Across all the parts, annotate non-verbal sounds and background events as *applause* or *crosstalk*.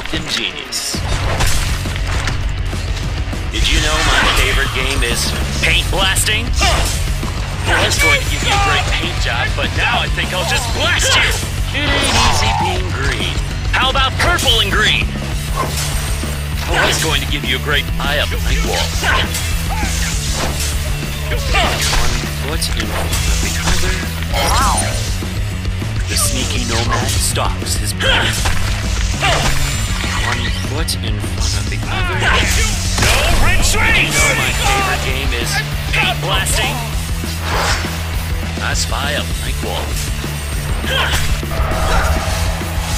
Unbroken Genius. Did you know my favorite game is paint blasting? I was going to give you a great paint job, but now I think I'll just blast you! It ain't easy being green. How about purple and green? I was going to give you a great eye up night wall. One foot in front of the other. The sneaky nomad stops his prey. One foot in front of the other. Ah, no retreat! You know my favorite game is paint blasting? I spy up night wall.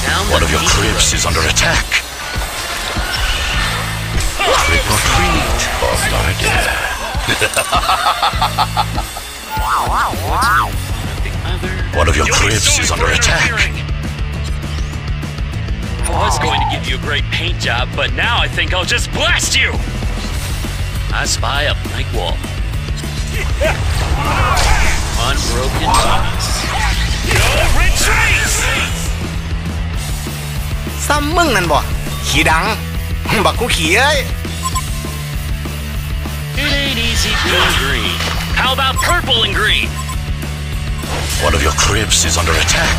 Down One of your cribs is under attack. Trick or treat, Other. One of your cribs is under for attack give you a great paint job, but now I think I'll just blast you! I spy up night wall. *laughs* Unbroken genius. No retreat! ซ้ำมึงนั่นบ่ขี่ดัง บักกูขี่เอ้ย It ain't easy being green. How about purple and green? One of your cribs is under attack.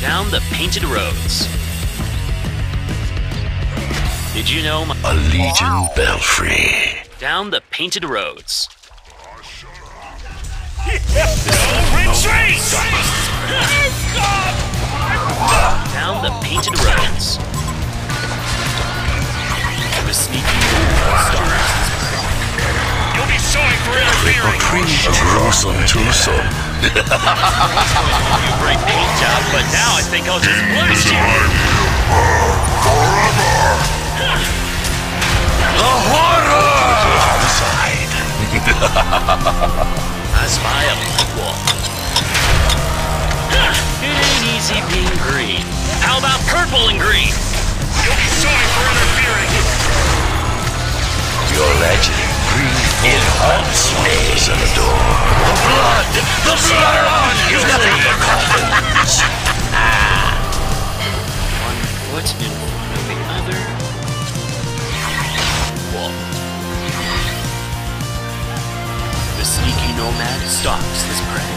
Down the painted roads. Did you know my A Legion Belfry. down the painted roads? No retreat! Down the painted roads. The sneaky stars. You'll be sorry for interfering. A gruesome twosome. You great paint job, but now I think I'll just blast you. Side. I spy a light wall. It ain't easy being green. How about purple and green? You'll be sorry for interfering. Your legend. It haunts me. Xenador. The blood! The blood! You nothing but coffins. One foot in front of the other. Wall. The sneaky nomad stalks his prey.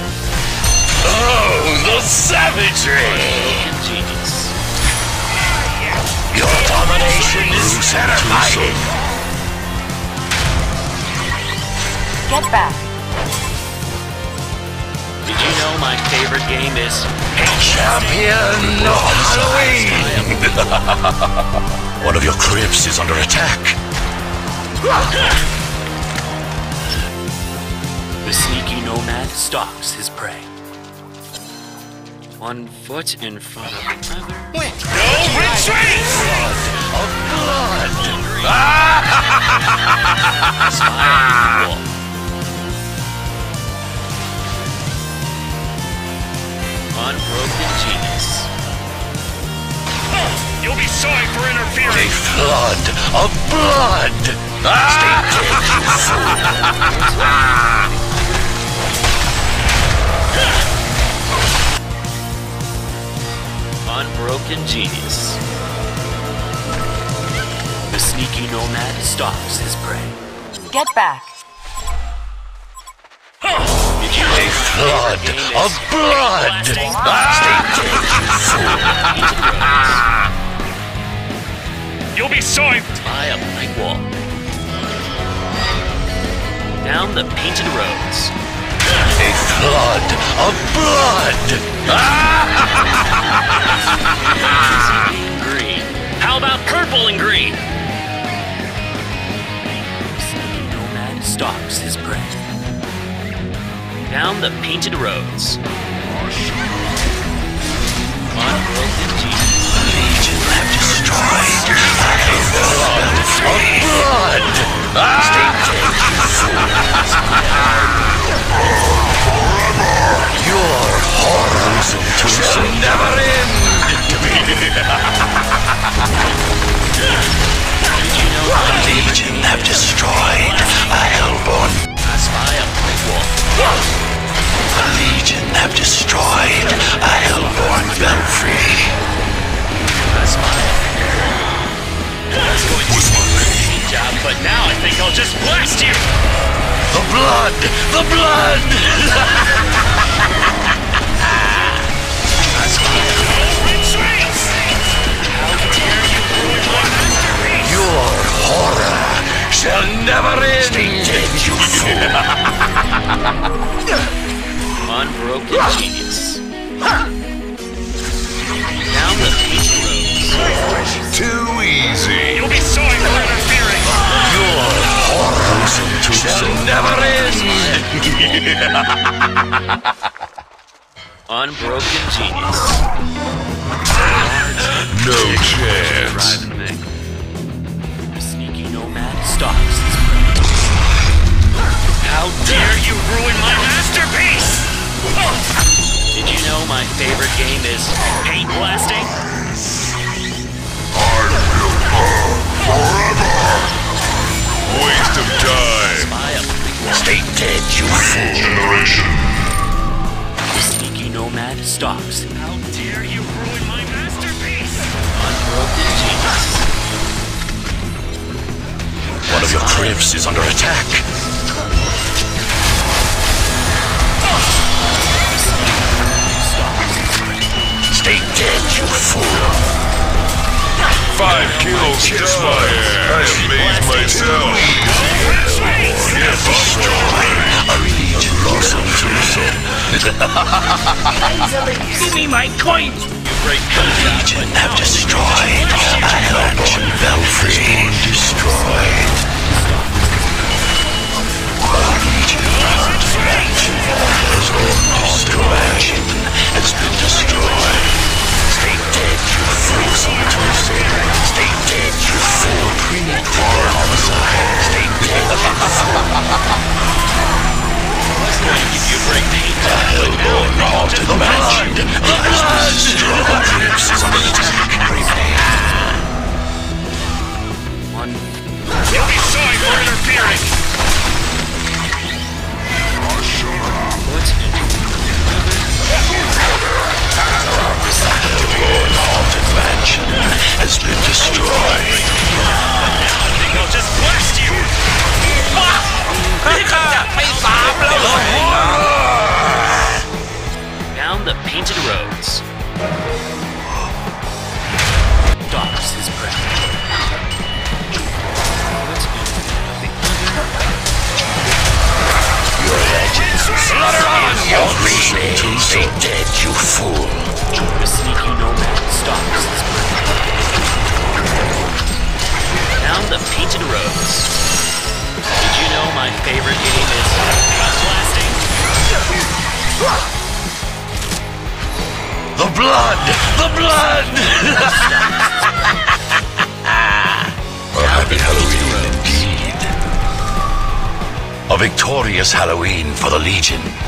Oh, the savagery! Genius. Your domination is terrifying. Get back. Did you know my favorite game is Champion of Halloween! *laughs* One of your cribs is under attack. The sneaky nomad stalks his prey. One foot in front of the other. No retreat! Spy on the wall. You'll be sorry for A flood of blood! *laughs* Unbroken genius. The sneaky nomad stalks his prey. Get back. A flood of blood! *laughs* You'll be sorry. Spy up night wall. Down the painted roads. A flood of blood! Green. How about purple and green? Nomad stalks his prey. Down the painted roads. Unbroken flood Blast you! The blood! The blood! Your horror shall never end! Stay dead, you fool! *laughs* Unbroken genius. *laughs* Unbroken genius. No chance! The sneaky nomad stalks his How dare you ruin my masterpiece! Did you know my favorite game is paint One of your cribs is under attack! Stay dead, you fool! Five kills just my ass. I amaze myself. A legion blossom to sin. *laughs* Give me my coin! You break Legion have destroyed a Hellbourne Belfry. Destroyed. Has been destroyed. I'll just blast you! Down the painted roads. Stalks his. What's Slaughter on, you bleeding! Stay dead, you fool! The sneaky nomad stalks painted roads. Did you know my favorite game is paint blasting? The blood! The blood! *laughs* A happy Halloween indeed. A victorious Halloween for the Legion.